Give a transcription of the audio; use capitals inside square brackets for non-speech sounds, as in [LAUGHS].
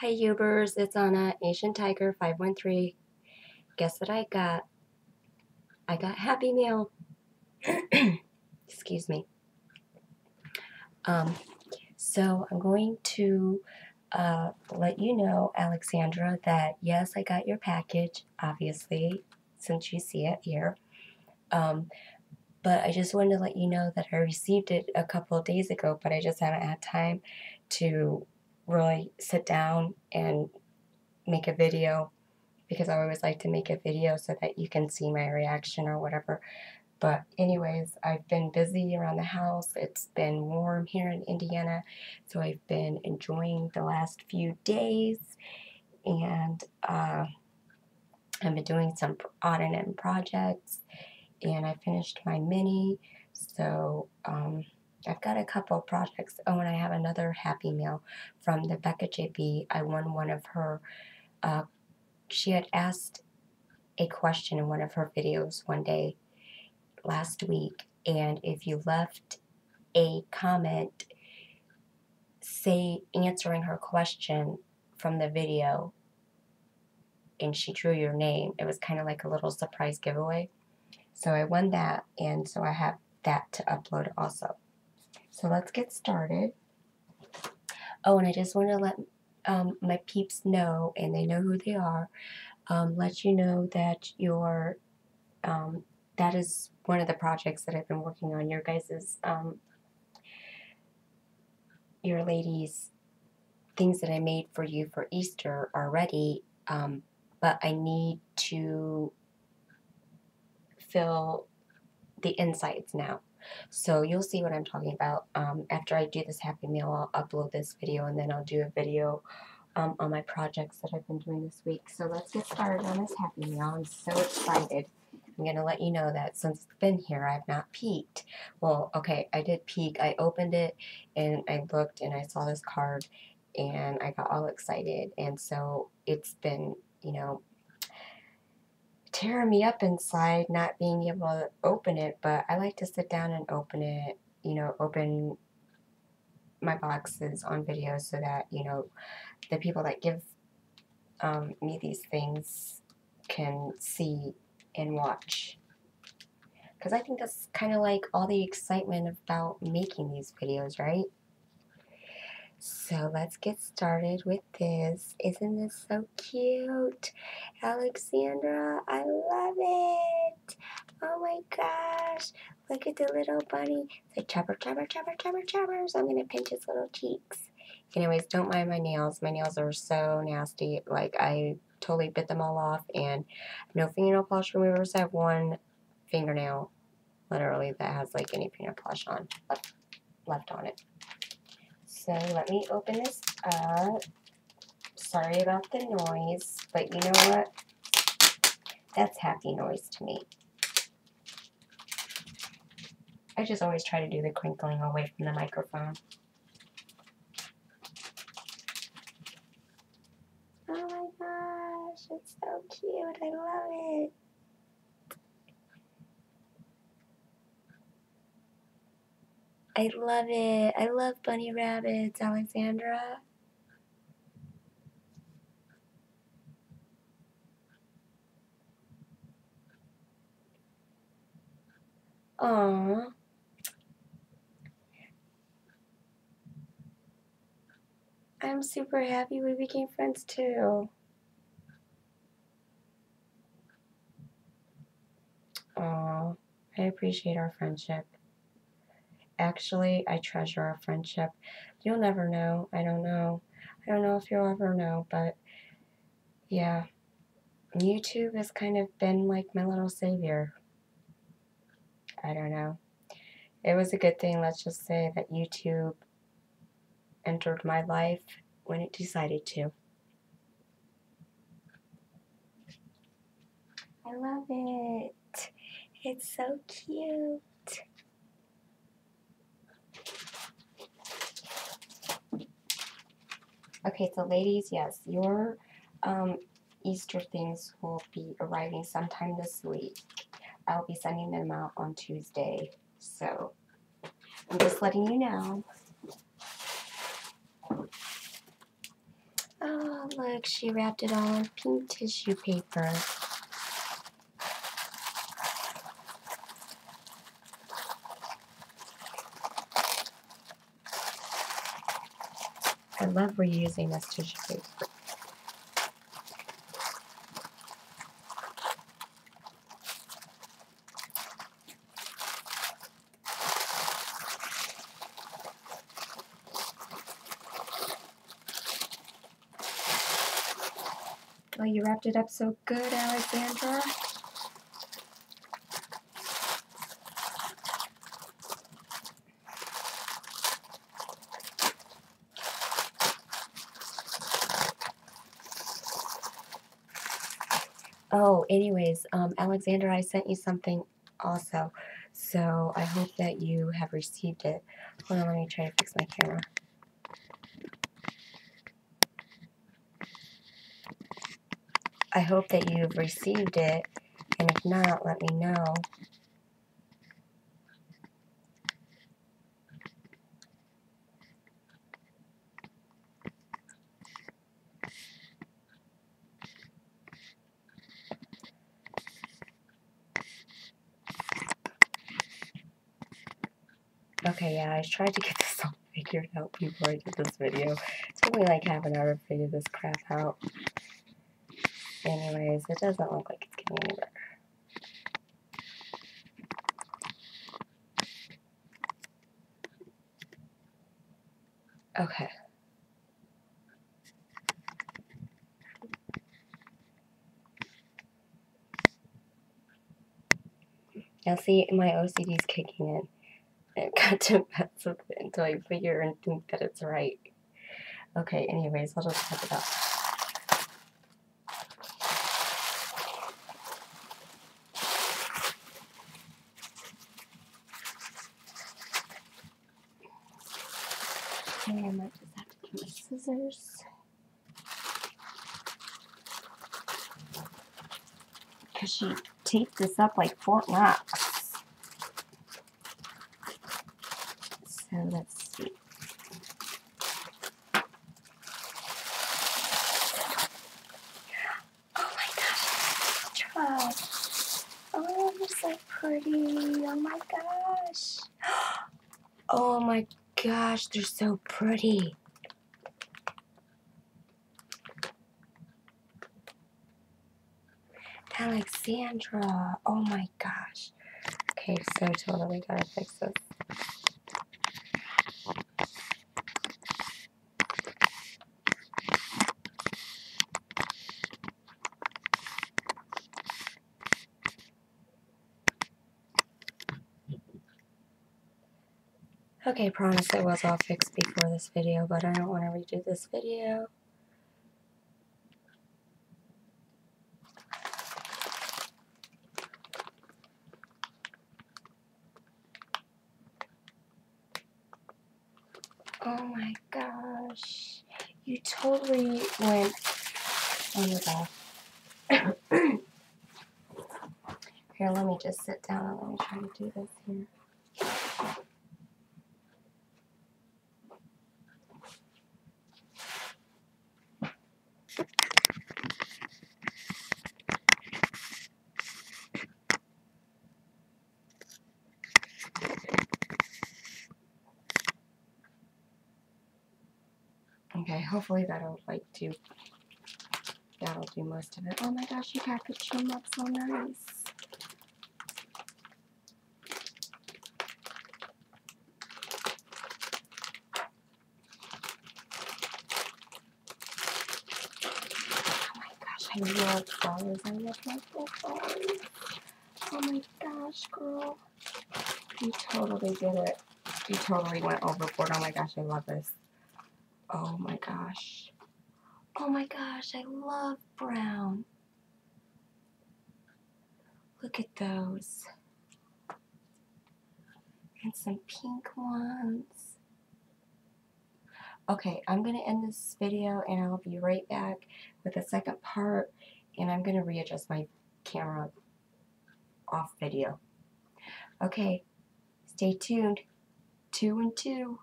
Hi Ubers, it's Anna, Asian Tiger 513. Guess what I got? I got Happy Mail. [CLEARS THROAT] Excuse me. Um, so I'm going to uh, let you know, Alexandra, that yes, I got your package, obviously, since you see it here. Um, but I just wanted to let you know that I received it a couple of days ago, but I just haven't had time to really sit down and make a video because I always like to make a video so that you can see my reaction or whatever. But anyways, I've been busy around the house. It's been warm here in Indiana, so I've been enjoying the last few days. And uh, I've been doing some odd and end projects, and I finished my mini. So um, I've got a couple of projects. Oh, and I have another Happy Mail from the Becca JB. I won one of her. Uh, she had asked a question in one of her videos one day last week, and if you left a comment, say answering her question from the video, and she drew your name, it was kind of like a little surprise giveaway. So I won that, and so I have that to upload also. So let's get started. Oh, and I just want to let um, my peeps know, and they know who they are, um, let you know that your um, that is one of the projects that I've been working on. Your guys's, um, your ladies' things that I made for you for Easter are ready, um, but I need to fill the insides now. So you'll see what I'm talking about. Um, after I do this Happy Mail, I'll upload this video and then I'll do a video um, on my projects that I've been doing this week. So let's get started on this Happy Mail. I'm so excited. I'm going to let you know that since it's been here, I've not peeked. Well, okay, I did peek. I opened it and I looked and I saw this card and I got all excited. And so it's been, you know, tearing me up inside not being able to open it, but I like to sit down and open it, you know, open my boxes on video so that, you know, the people that give um, me these things can see and watch. Because I think that's kind of like all the excitement about making these videos, right? So let's get started with this. Isn't this so cute? Alexandra, I love it. Oh my gosh. Look at the little bunny. It's like chopper, chopper, chopper, chopper, choppers. I'm going to pinch his little cheeks. Anyways, don't mind my nails. My nails are so nasty. Like, I totally bit them all off. And no fingernail polish removers. I have one fingernail, literally, that has, like, any fingernail polish on left, left on it. So, let me open this up. Sorry about the noise, but you know what? That's happy noise to me. I just always try to do the crinkling away from the microphone. Oh my gosh, it's so cute. I love it. I love it. I love bunny rabbits, Alexandra. Aww. I'm super happy we became friends too. Aw, I appreciate our friendship. Actually, I treasure our friendship. You'll never know. I don't know. I don't know if you'll ever know, but yeah. YouTube has kind of been like my little savior. I don't know. It was a good thing, let's just say, that YouTube entered my life when it decided to. I love it. It's so cute. Okay, so ladies, yes, your um, Easter things will be arriving sometime this week. I'll be sending them out on Tuesday. So, I'm just letting you know. Oh, Oh, look, she wrapped it all in pink tissue paper. I love reusing this tissue paper. Oh, you wrapped it up so good, Alexandra. Oh, anyways, um, Alexandra, I sent you something also. So I hope that you have received it. Hold on, let me try to fix my camera. I hope that you've received it, and if not, let me know. Okay, yeah, I tried to get [LAUGHS] this all figured out before I did this video. It took me like half an hour to figure this crap out. Anyways, it doesn't look like it's getting any better. Okay. Now see, my OCD is kicking in. I've [LAUGHS] got to mess with it until I figure and think that it's right. Okay, anyways, I'll just cut it up. Okay, I might just have to get my scissors. Because she taped this up like Fort Knox. So let's see. Oh my gosh, Petra. Oh, you're so Oh my gosh. [GASPS] Oh my gosh, they're so pretty. Alexandra. Oh my gosh. Okay, so totally gotta fix this. Okay, promise it was all fixed before this video, but I don't want to redo this video. Oh my gosh. You totally went on your back. [COUGHS] here, let me just sit down and let me try to do this here. Okay, hopefully that'll like do that'll do most of it. Oh my gosh, you packaged them up so nice. Oh my gosh, I love flowers. I love my flowers. Oh my gosh, girl. You totally did it. You totally went overboard. Oh my gosh, I love this. Oh my gosh. Oh my gosh, I love brown. Look at those. And some pink ones. Okay, I'm going to end this video and I'll be right back with the second part. And I'm going to readjust my camera off video. Okay, stay tuned. Two and two.